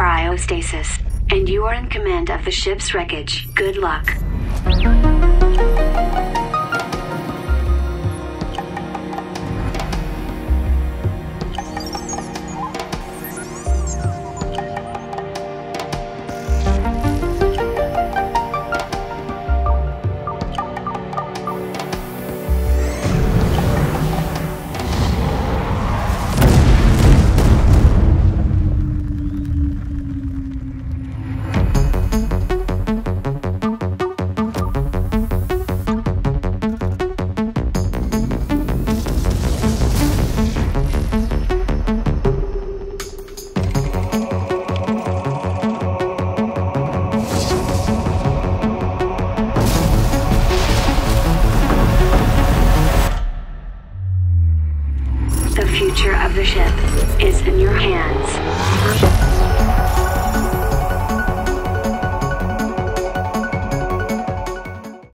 cryostasis, and you are in command of the ship's wreckage. Good luck. Future of the ship is in your hands.